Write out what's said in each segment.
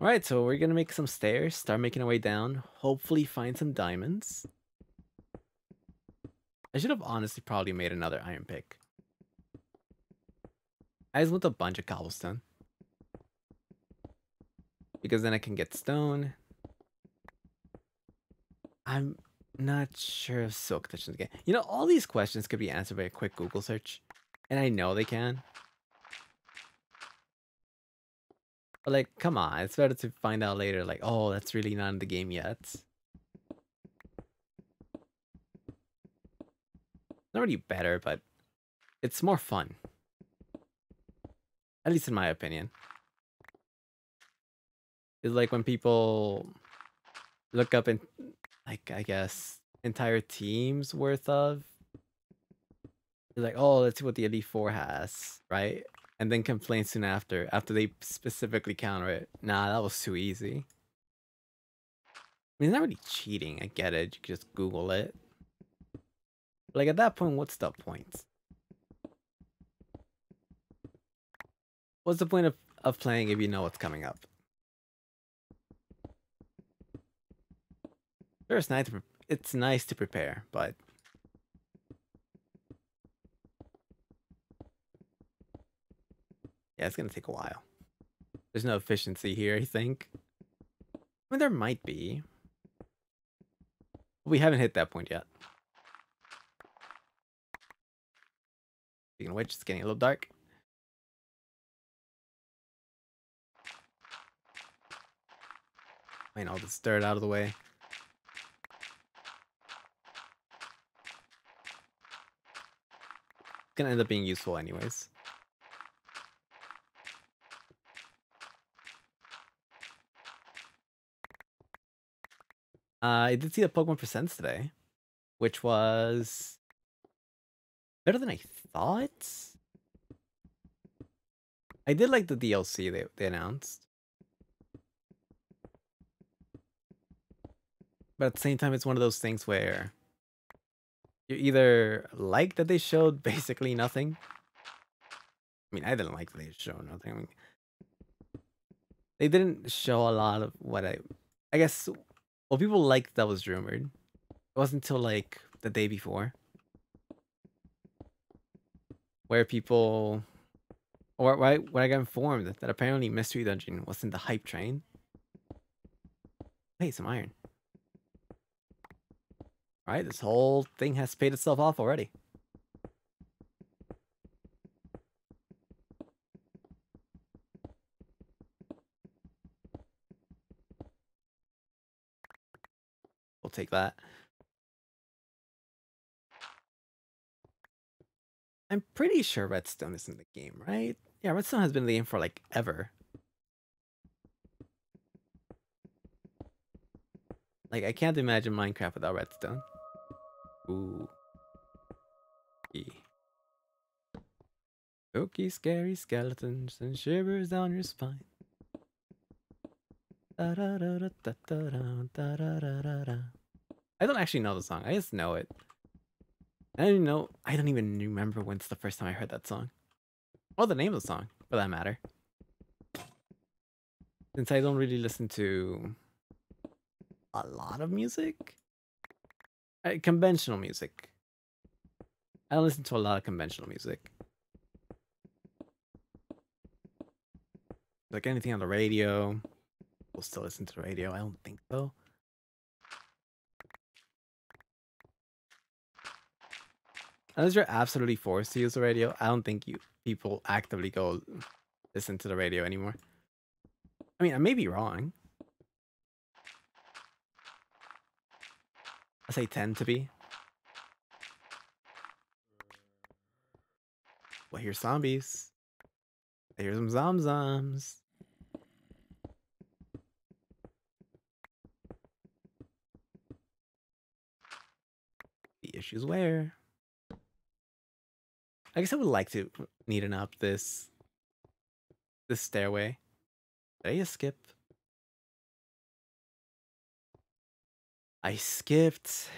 Alright, so we're gonna make some stairs, start making our way down, hopefully find some diamonds. I should have honestly probably made another iron pick. I just want a bunch of cobblestone. Because then I can get stone. I'm not sure if silk touches again. You know, all these questions could be answered by a quick Google search. And I know they can. Like, come on, it's better to find out later, like, oh, that's really not in the game yet. Not really better, but it's more fun. At least in my opinion. It's like when people look up in like I guess entire teams worth of like, oh, let's see what the Elite Four has, right? And then complain soon after, after they specifically counter it. Nah, that was too easy. I mean, it's not really cheating. I get it. You can just Google it. Like at that point, what's the point? What's the point of, of playing if you know what's coming up? Sure, it's nice to it's nice to prepare, but yeah, it's gonna take a while. There's no efficiency here, I think. I mean, there might be. We haven't hit that point yet. Speaking of which, it's getting a little dark. I mean, all this dirt out of the way. It's gonna end up being useful anyways. Uh, I did see the Pokemon Presents today, which was better than I thought. I did like the DLC they, they announced. But at the same time, it's one of those things where you either like that they showed basically nothing. I mean, I didn't like that they showed nothing. I mean, they didn't show a lot of what I, I guess, well, people liked that was rumored. It wasn't until like the day before where people, or where when I got informed that apparently Mystery Dungeon wasn't the hype train. Hey, some iron. Alright, this whole thing has paid itself off already. Take that. I'm pretty sure Redstone is in the game, right? Yeah, Redstone has been in the game for like ever. Like, I can't imagine Minecraft without Redstone. Ooh. Spooky, scary skeletons and shivers down your spine. I don't actually know the song. I just know it. I don't even know. I don't even remember when's the first time I heard that song. Or the name of the song, for that matter. Since I don't really listen to a lot of music, uh, conventional music. I don't listen to a lot of conventional music. Like anything on the radio. We'll still listen to the radio. I don't think so. Unless you're absolutely forced to use the radio, I don't think you people actively go listen to the radio anymore. I mean, I may be wrong. I say tend to be. Well, here's zombies. Here's some zomzoms. The issue's where? I guess I would like to neaten up this this stairway. Did I just skip? I skipped.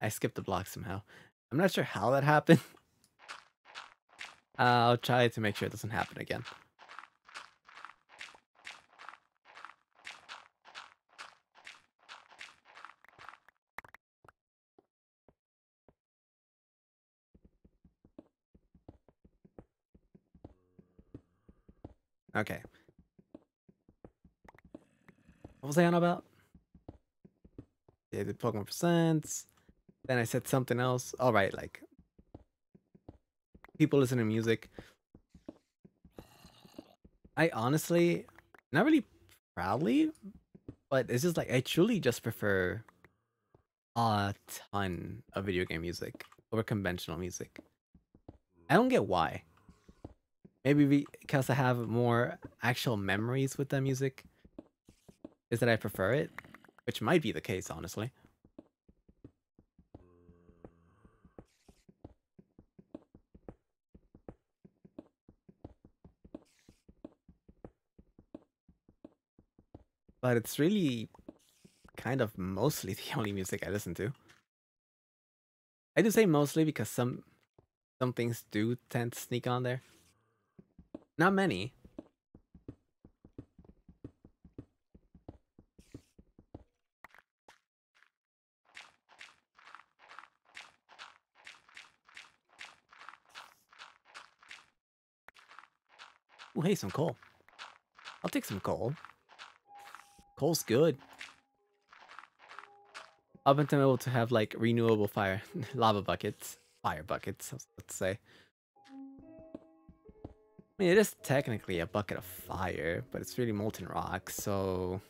I skipped the block somehow. I'm not sure how that happened. I'll try to make sure it doesn't happen again. Okay. What was I on about? Yeah, the Pokemon Presents. Then I said something else. All right, like people listen to music. I honestly, not really proudly, but it's just like I truly just prefer a ton of video game music over conventional music. I don't get why. Maybe because I have more actual memories with that music. Is that I prefer it? Which might be the case, honestly. But it's really kind of mostly the only music I listen to. I do say mostly because some some things do tend to sneak on there. Not many. Oh, hey, some coal. I'll take some coal. Coal's good. Until I'm able to have like renewable fire, lava buckets, fire buckets, let's say. I mean, it is technically a bucket of fire, but it's really molten rock, so...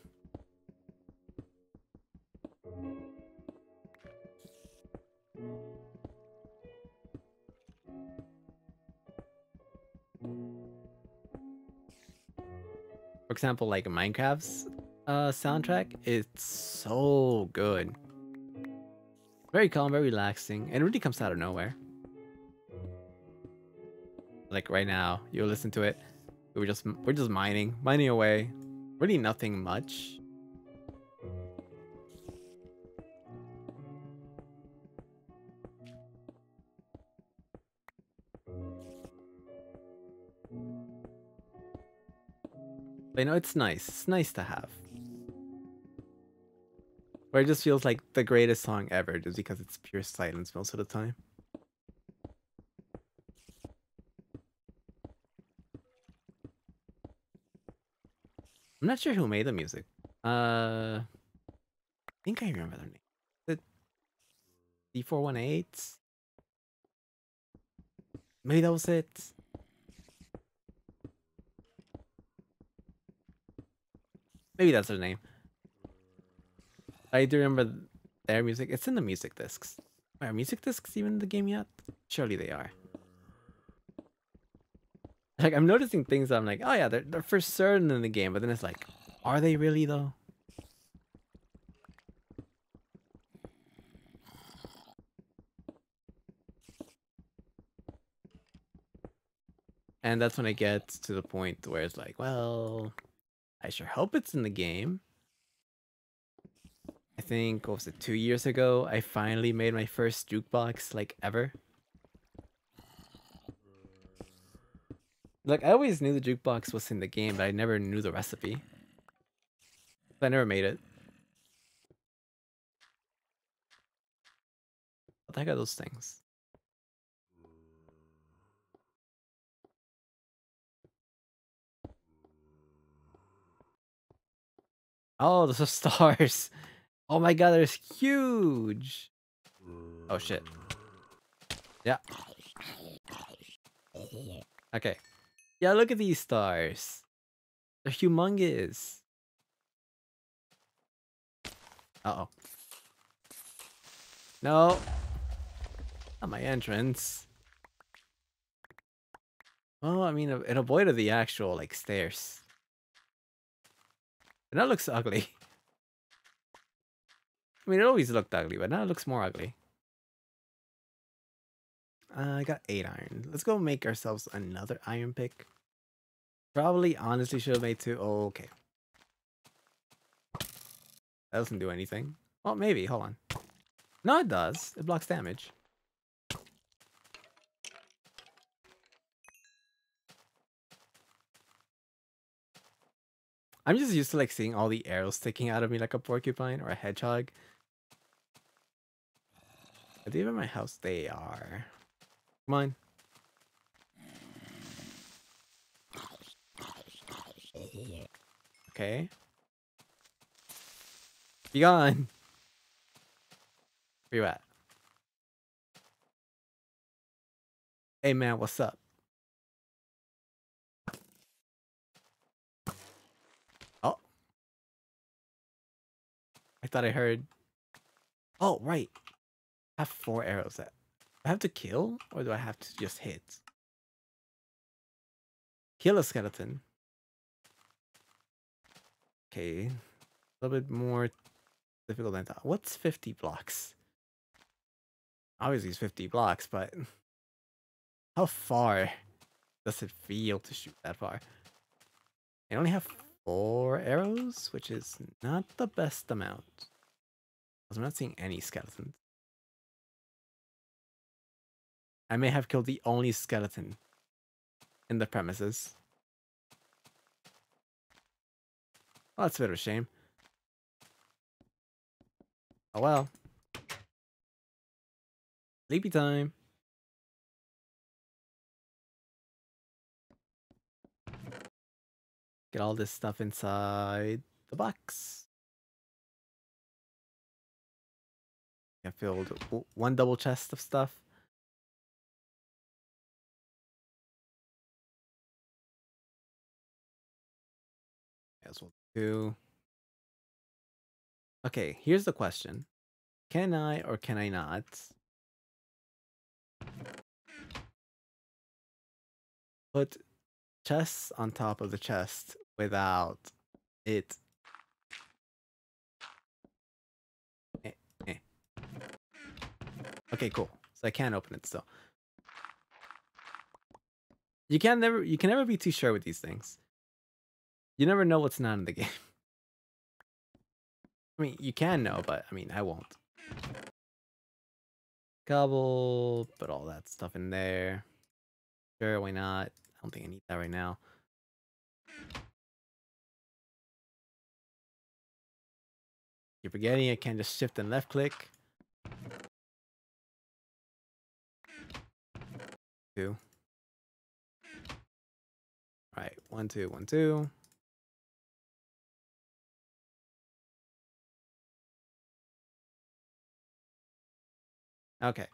For example, like Minecraft's uh, soundtrack, it's so good. Very calm, very relaxing, and it really comes out of nowhere. Like right now, you'll listen to it. We're just we're just mining, mining away. Really nothing much. You know, it's nice. It's nice to have. Where it just feels like the greatest song ever just because it's pure silence most of the time. I'm not sure who made the music. Uh, I think I remember their name. The C418? Maybe that was it. Maybe that's their name. I do remember their music. It's in the music discs. Are music discs even in the game yet? Surely they are. Like I'm noticing things I'm like, oh yeah, they're they're for certain in the game, but then it's like, are they really though? And that's when it gets to the point where it's like, well, I sure hope it's in the game. I think, what was it, two years ago, I finally made my first jukebox, like, ever. Like, I always knew the jukebox was in the game, but I never knew the recipe. I never made it. What the heck are those things? Oh, those are stars. Oh my god, they're huge. Oh shit. Yeah. Okay. Yeah, look at these stars. They're humongous. Uh-oh. No. Not my entrance. Well, I mean, it avoided the actual, like, stairs. And that looks ugly. I mean, it always looked ugly, but now it looks more ugly. Uh, I got eight iron. Let's go make ourselves another iron pick. Probably, honestly, should have made two. Oh, okay. That doesn't do anything. Well, maybe. Hold on. No, it does. It blocks damage. I'm just used to like seeing all the arrows sticking out of me like a porcupine or a hedgehog. Are they even my house? They are. Come on. Okay. Be gone. Where you at? Hey man, what's up? Oh. I thought I heard. Oh, right. I have four arrows. That I have to kill, or do I have to just hit? Kill a skeleton. Okay. A little bit more difficult than I thought. What's 50 blocks? Obviously it's 50 blocks, but how far does it feel to shoot that far? I only have four arrows, which is not the best amount. I'm not seeing any skeletons. I may have killed the only skeleton in the premises. Well, that's a bit of a shame. Oh well. Sleepy time. Get all this stuff inside the box. I filled one double chest of stuff. Too. Okay, here's the question. Can I or can I not put chests on top of the chest without it. Eh, eh. Okay, cool. So I can't open it still. You can never you can never be too sure with these things. You never know what's not in the game. I mean, you can know, but I mean, I won't. Cobble, put all that stuff in there. Sure, why not? I don't think I need that right now. You're forgetting I can just shift and left click. Two. All right, one, two, one, two. Okay.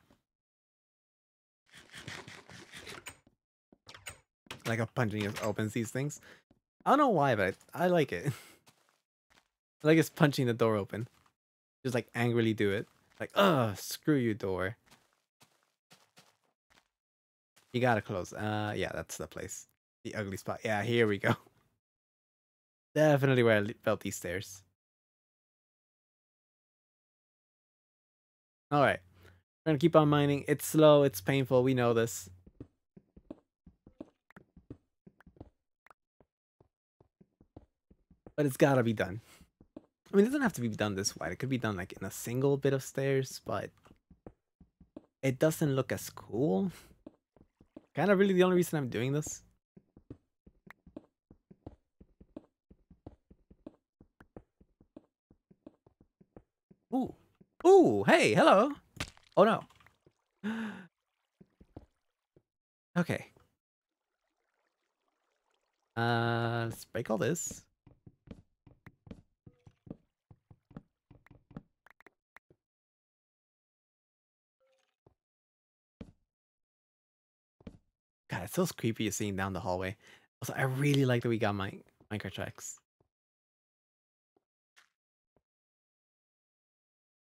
Like a punching just opens these things. I don't know why, but I, I like it. Like it's punching the door open. Just like angrily do it. Like, ugh, screw you, door. You gotta close. Uh, yeah, that's the place. The ugly spot. Yeah, here we go. Definitely where I felt these stairs. Alright. We're gonna keep on mining. It's slow, it's painful, we know this. But it's gotta be done. I mean, it doesn't have to be done this wide. It could be done like in a single bit of stairs, but it doesn't look as cool. Kind of really the only reason I'm doing this. Ooh. Ooh, hey, hello. Oh no. okay. Uh, let's break all this. God, it's so creepy seeing down the hallway. Also, I really like that we got my minecart tracks.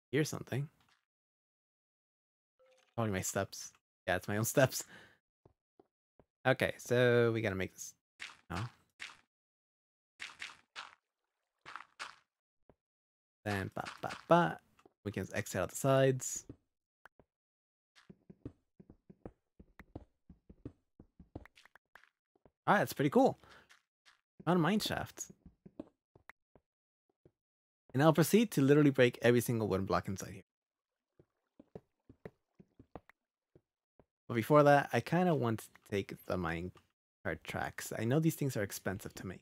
Here's something. Probably my steps. Yeah, it's my own steps. Okay, so we gotta make this. Then, ba, ba, ba. We can exit out the sides. Alright, that's pretty cool. Found a mine shaft. And I'll proceed to literally break every single wooden block inside here. But before that, I kind of want to take the mining cart tracks. I know these things are expensive to make.